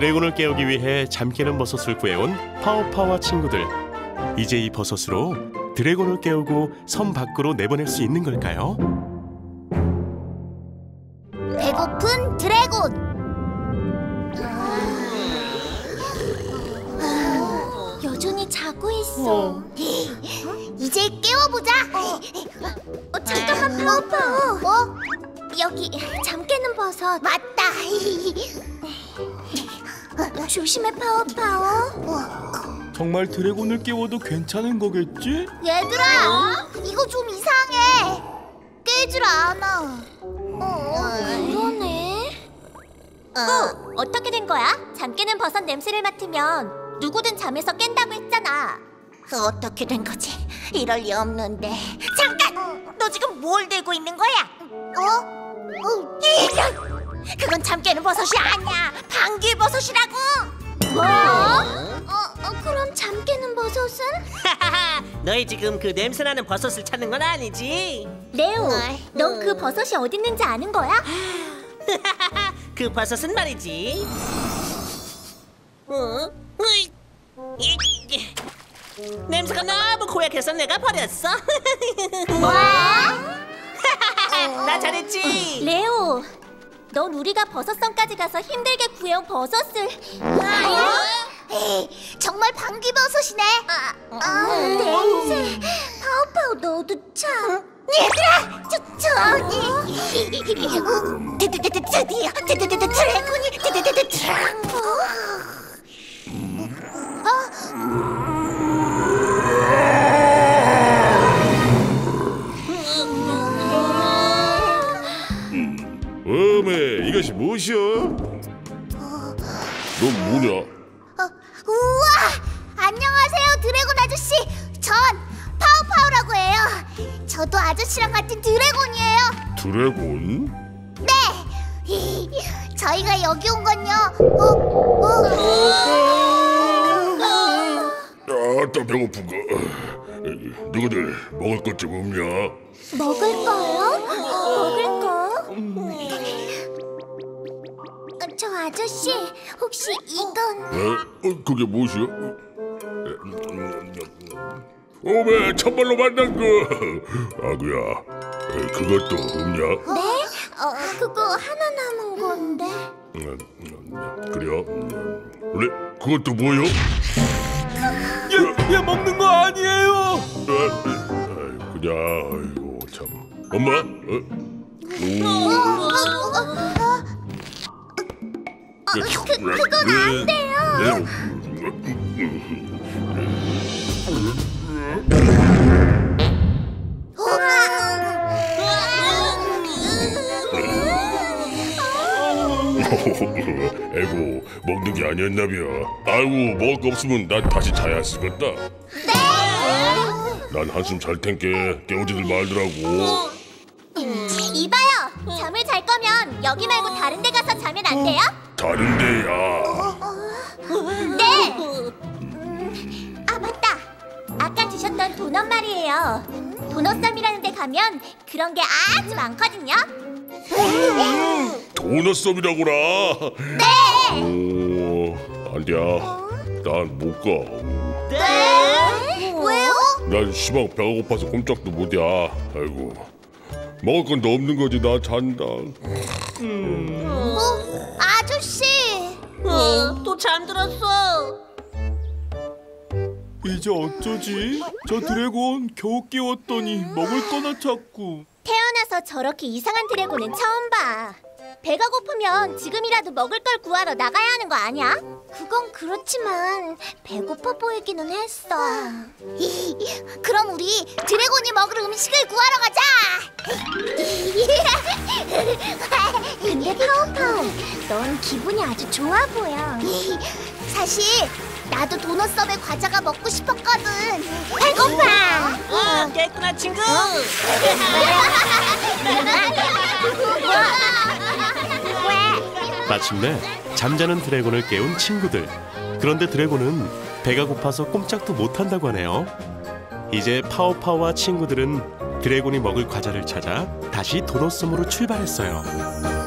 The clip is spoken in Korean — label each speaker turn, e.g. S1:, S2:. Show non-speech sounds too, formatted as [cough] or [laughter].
S1: 드래곤을 깨우기 위해 잠 깨는 버섯을 구해온 파오파와 친구들. 이제 이 버섯으로 드래곤을 깨우고 섬 밖으로 내보낼 수 있는 걸까요?
S2: 배고픈 드래곤. 여전히 자고 있어. 이제 깨워보자. 어, 잠깐만 파오파오. 어? 여기 잠 깨는 버섯. 맞다. [laughs] 조심해 파오파오.
S3: 정말 드래곤을 깨워도 괜찮은 거겠지?
S2: 얘들아, 이거 좀 이상해. 깨질 않아. 어, 그러네.
S4: 어, 어떻게 된 거야? 잠 깨는 버섯 냄새를 맡으면 누구든 잠에서 깬다고 했잖아.
S2: 어떻게 된 거지? 이럴 리 없는데. 잠깐! 너 지금 뭘 들고 있는 거야? 어? 어? 그건 잠 깨는 버섯이 아니야. 방귀 버섯이라고. 뭐? 어, 어, 그럼 잠 깨는 버섯은?
S5: 너희 지금 그 냄새나는 버섯을 찾는 건 아니지?
S4: 레오, 넌 그 버섯이 어디 있는지 아는 거야?
S5: 그 버섯은 말이지. 어? 으이! 이- 이- 냄새가 너무 고약해서 내가 버렸어. [laughs]
S4: 뭐?
S5: 나 잘했지?
S4: 넌 우리가 버섯성까지 가서 힘들게 구해온 버섯을
S2: 에이, 정말 방귀 버섯이네. 아, 냄새. 파오파오 너도 참. 얘들아, 저 저기. 드드드드 드디어 드드드드 드래곤이 드드드드 드래곤.
S6: 어 넌 뭐냐?
S2: 어, 우와! 안녕하세요, 드래곤 아저씨. 전 파오파오라고 해요. 저도 아저씨랑 같은 드래곤이에요.
S6: 드래곤?
S2: 네. 저희가 여기 온 건요. 어, 어.
S6: 아따 배고픈가? 누구들 먹을 것 좀 없냐?
S2: 먹을 거요? 먹을 저 아저씨, 혹시 이건
S6: 어? 어 그게 무엇이야? 오메 참말로 만난 거 아구야 에, 그것도 없냐?
S2: 네? 어, 그거 하나 남은 건데.
S6: 음, 음, 그래요? 그래 그것도 뭐요?
S3: 얘, 얘 먹는 거 아니에요.
S6: 어, 그냥 아이고 참 엄마? 어? 오.
S2: 그, 그건 안 돼요.
S6: 에고 먹는 게 아니었나벼 아이고 먹을 거 없으면 난 다시 자야 쓰겠다. 난 한숨 잘 텐게 깨우지들 말더라고.
S4: 이봐요. 잠을 잘 거면 여기 말고 다른 데 가서 자면 안 돼요?
S6: 다른 데야
S4: 네. 음, 아 맞다. 아까 드셨던 도넛 말이에요. 도넛섬이라는 데 가면 그런 게 아주 많거든요.
S6: 도넛 썸이라고라
S4: 네.
S6: 오 안돼야 난 못 가
S4: 네.
S2: 왜요?
S6: 난 시방 배가 고파서 꼼짝도 못이야 아이고 먹을 건 너 없는 거지 나 잔다
S2: 어, 아저씨.
S5: 어, 또 잠들었어.
S3: 이제 어쩌지? 저 드래곤 겨우 깨웠더니 먹을 거나 찾고.
S4: 태어나서 저렇게 이상한 드래곤은 처음 봐. 배가 고프면 지금이라도 먹을 걸 구하러 나가야 하는 거 아니야?
S2: 그건 그렇지만 배고파 보이기는 했어. [laughs] 그럼 우리 드래곤이 먹을 음식을 구하러 가자. [laughs] 근데 파오파오, 넌 기분이 아주 좋아 보여. [laughs] 사실 나도 도넛 섬의 과자가 먹고 싶었거든. 배고파.
S5: 어, 깨끗한 친구.
S1: 마침내 잠자는 드래곤을 깨운 친구들. 그런데 드래곤은 배가 고파서 꼼짝도 못한다고 하네요. 이제 파오파오와 친구들은 드래곤이 먹을 과자를 찾아 다시 도넛섬으로 출발했어요.